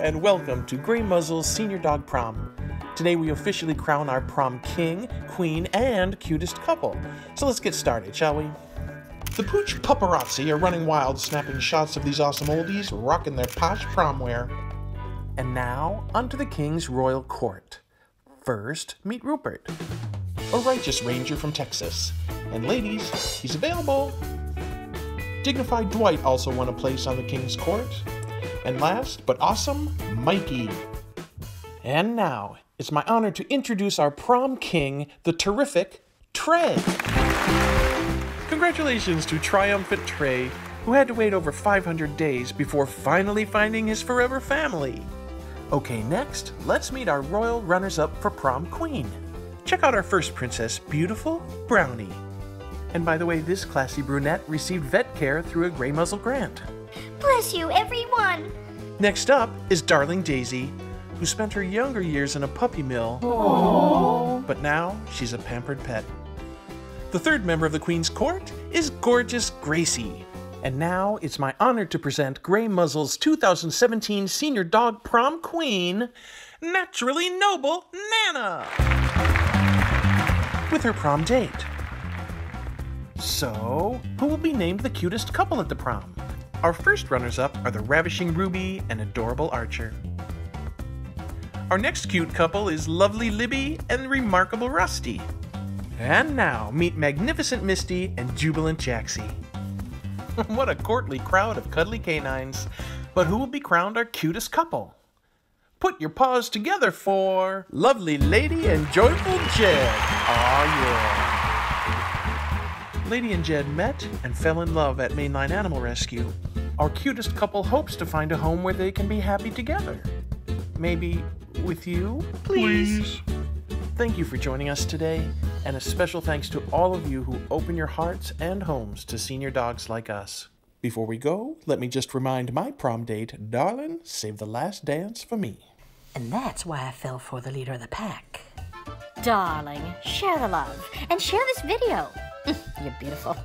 and welcome to Grey Muzzle's Senior Dog Prom. Today we officially crown our prom king, queen, and cutest couple. So let's get started, shall we? The Pooch paparazzi are running wild, snapping shots of these awesome oldies, rocking their posh prom wear. And now, onto the king's royal court. First, meet Rupert, a righteous ranger from Texas. And ladies, he's available. Dignified Dwight also won a place on the king's court. And last but awesome, Mikey. And now, it's my honor to introduce our prom king, the terrific Trey. Congratulations to triumphant Trey, who had to wait over 500 days before finally finding his forever family. Okay, next, let's meet our royal runners up for prom queen. Check out our first princess, beautiful Brownie. And by the way, this classy brunette received vet care through a Grey Muzzle grant. Bless you, everyone. Next up is Darling Daisy, who spent her younger years in a puppy mill, Aww. but now she's a pampered pet. The third member of the Queen's Court is gorgeous Gracie. And now it's my honor to present Grey Muzzle's 2017 Senior Dog Prom Queen, Naturally Noble Nana, with her prom date. So, who will be named the cutest couple at the prom? Our first runners up are the ravishing Ruby and adorable Archer. Our next cute couple is lovely Libby and remarkable Rusty. And now, meet magnificent Misty and jubilant Jaxie. what a courtly crowd of cuddly canines. But who will be crowned our cutest couple? Put your paws together for lovely Lady and joyful Jed. Aw, yeah. Lady and Jed met and fell in love at Mainline Animal Rescue. Our cutest couple hopes to find a home where they can be happy together. Maybe with you? Please. Please. Thank you for joining us today, and a special thanks to all of you who open your hearts and homes to senior dogs like us. Before we go, let me just remind my prom date, darling, save the last dance for me. And that's why I fell for the leader of the pack. Darling, share the love and share this video. You're beautiful.